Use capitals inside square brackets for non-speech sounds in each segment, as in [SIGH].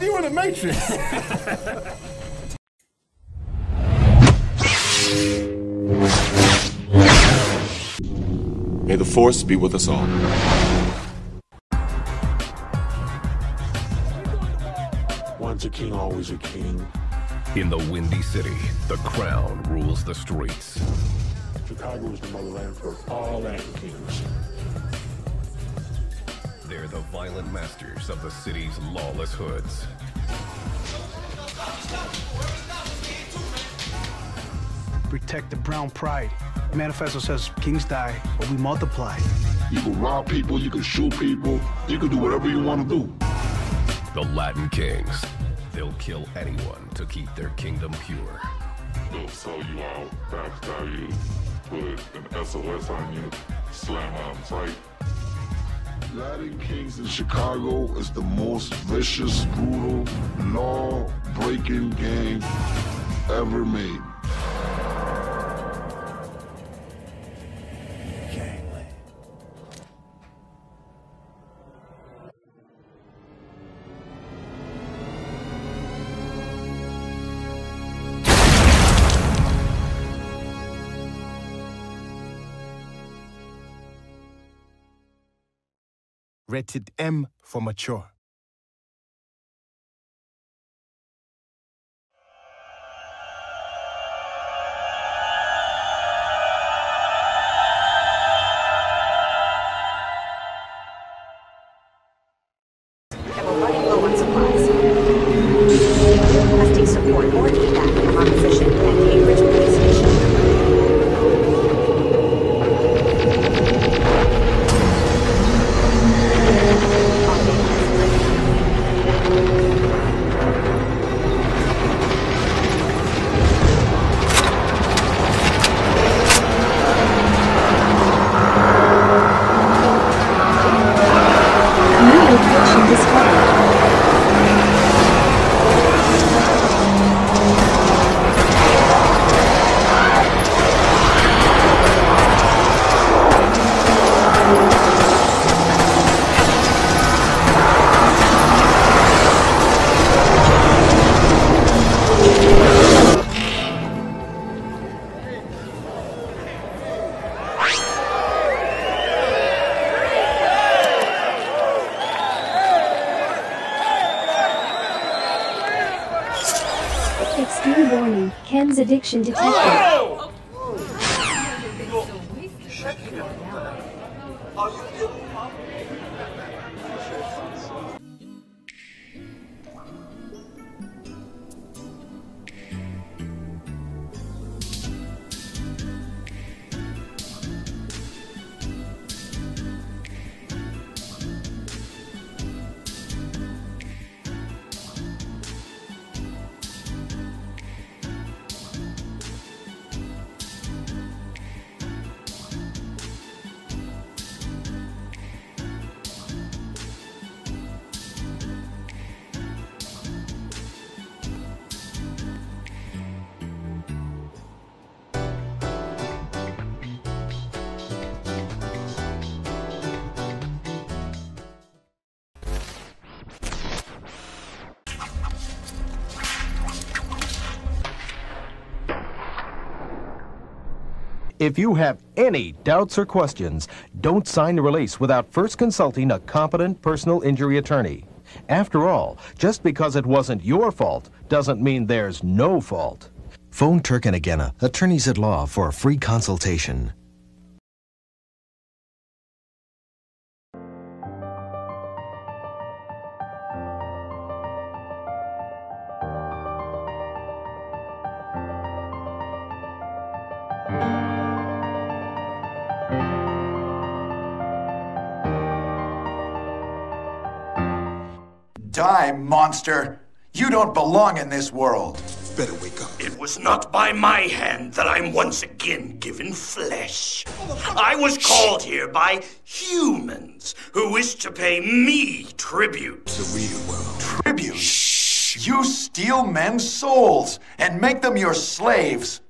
Ooh, you in the Matrix. May the force be with us all. Once a king, always a king. In the Windy City, the crown rules the streets. Chicago is the motherland for all Africans. They're the violent masters of the city's lawless hoods. Protect the brown pride. Manifesto says kings die, but we multiply. You can rob people, you can shoot people, you can do whatever you want to do. The Latin Kings. They'll kill anyone to keep their kingdom pure. They'll sell you out, backstab you, put an SOS on you, slam on sight. Latin Kings in Chicago is the most vicious, brutal, law-breaking game ever made. Rated M for mature. Extreme warning. Ken's addiction detected. Oh, oh, oh. If you have any doubts or questions, don't sign the release without first consulting a competent personal injury attorney. After all, just because it wasn't your fault doesn't mean there's no fault. Phone Turk and Agena, attorneys at law, for a free consultation. Die, monster! You don't belong in this world. Better wake up. It was not by my hand that I'm once again given flesh. I was called here by humans who wish to pay me tribute. The real world. Tribute? Shh. You steal men's souls and make them your slaves.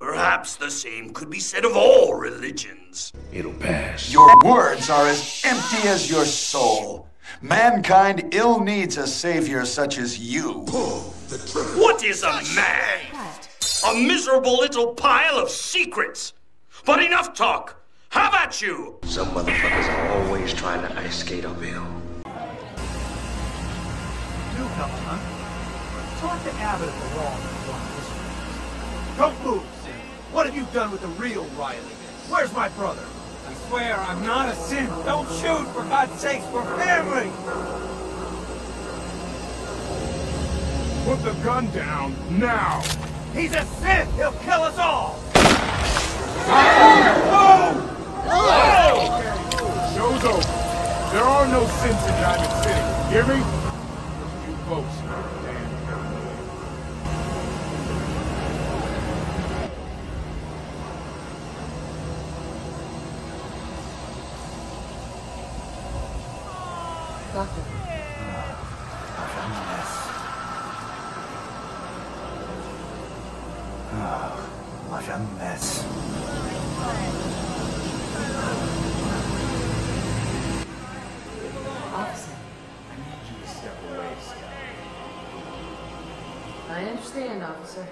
Perhaps the same could be said of all religions. It'll pass. Your words are as empty as your soul. Mankind ill needs a savior such as you. What is a man? A miserable little pile of secrets. But enough talk. Have at you. Some motherfuckers are always trying to ice skate uphill. Do come, huh? Talk to Abbott at the wall. Don't move, Synth. What have you done with the real Riley? Where's my brother? I swear I'm not a Synth. Don't shoot, for God's sakes, for family! Put the gun down now. He's a Synth! He'll kill us all! Show's over. There are no synths in Diamond City. Hear me? You folks. Understand, officer.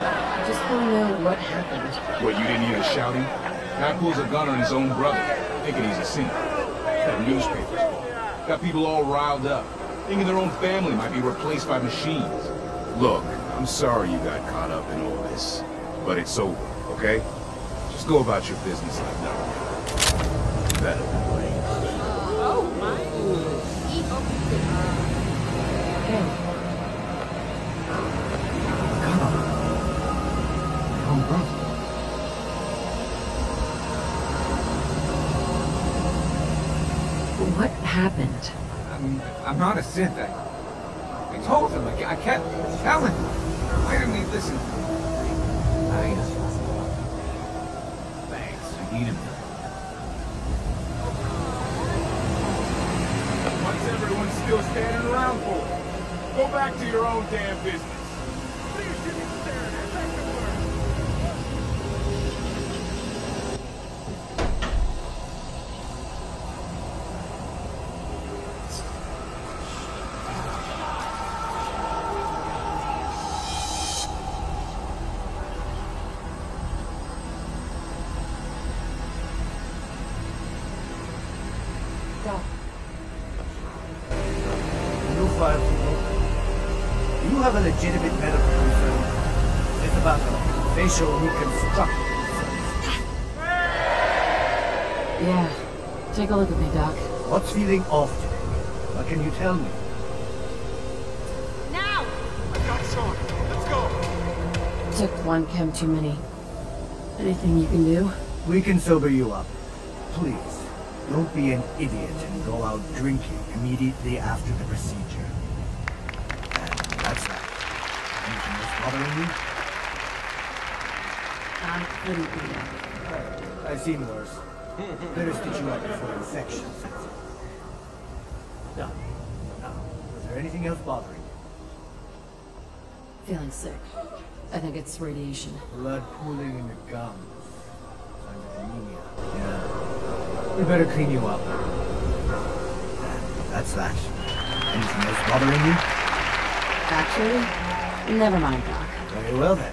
I just want to know what happened. What, you didn't hear the shouting? Guy pulls a gun on his own brother, thinking he's a sinner. Got newspapers. Got people all riled up, thinking their own family might be replaced by machines. Look, I'm sorry you got caught up in all this, but it's over, okay? Just go about your business like nothing. Better than late. Oh, my. Hey. What happened? I'm, I'm not a Synth. I, I told him. I, I kept telling him. Facial reconstruction. Yeah. Take a look at me, Doc. What's feeling off today? What can you tell me? Now! I got Sean. Let's go. Took one chem too many. Anything you can do? We can sober you up. Please, don't be an idiot and go out drinking immediately after the procedure. And that's that. Anything else bothering you? I couldn't be that. I've seen worse. Better stitch you up before infection sets in. Now, now, is there anything else bothering you? Feeling sick. I think it's radiation. Blood pooling in your gums. Sign of anemia. Yeah. We better clean you up. That's that. Anything else bothering you? Actually, never mind, Doc. Very well then.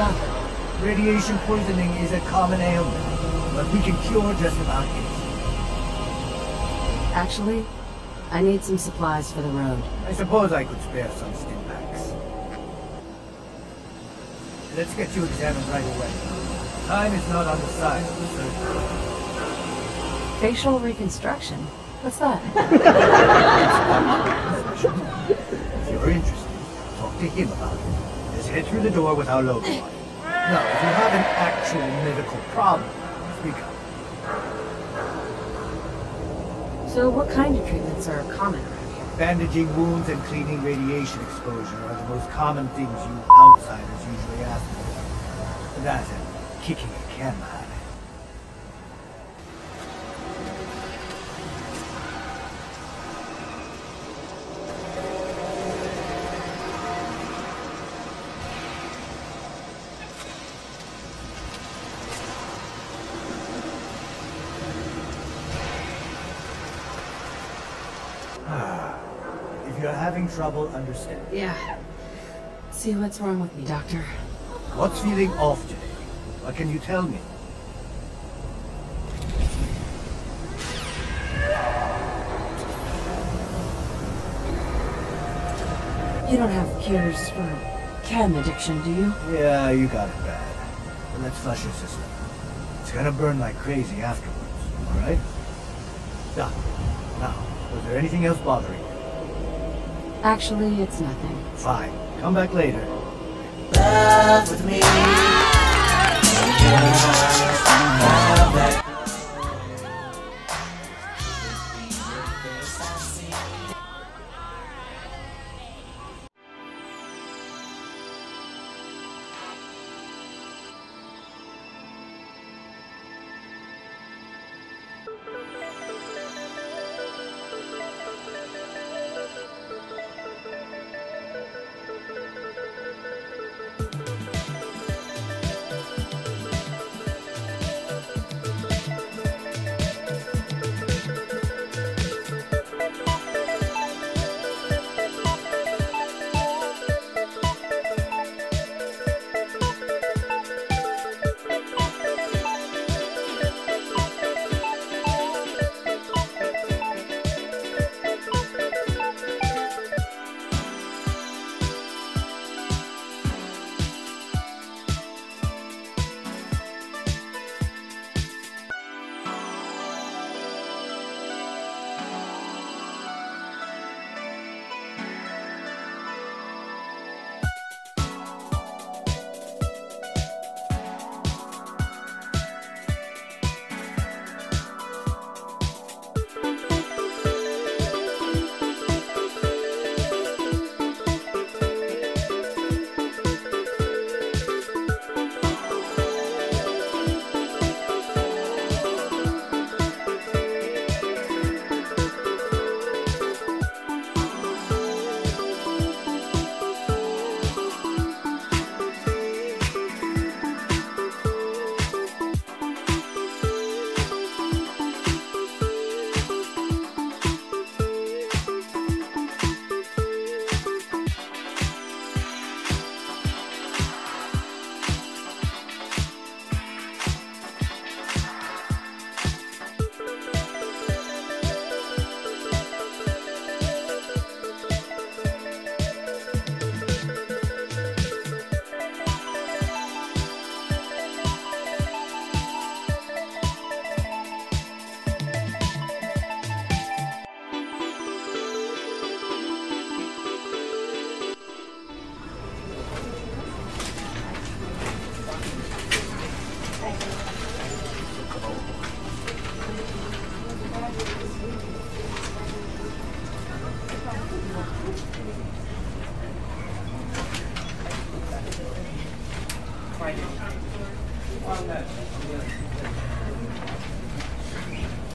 Radiation poisoning is a common ailment, but we can cure just about anything. Actually, I need some supplies for the road. I suppose I could spare some stimpaks. Let's get you examined right away. Time is not on the side of the surgeon. Facial reconstruction? What's that? [LAUGHS] If you're interested, talk to him about it. Just head through the door without logo on. Now, if you have an actual medical problem, speak up. so what kind of treatments are common around here? Bandaging wounds and cleaning radiation exposure are the most common things you outsiders usually ask for. That and kicking a can lad. You're having trouble understanding. Yeah. See what's wrong with me, Doctor. What's feeling off today? What can you tell me? You don't have cures for chem addiction, do you? Yeah, you got it bad. But let's flush your system. It's gonna burn like crazy afterwards, alright? Done. Now, was there anything else bothering you? Actually, it's nothing. Fine. Come back later. Love with me.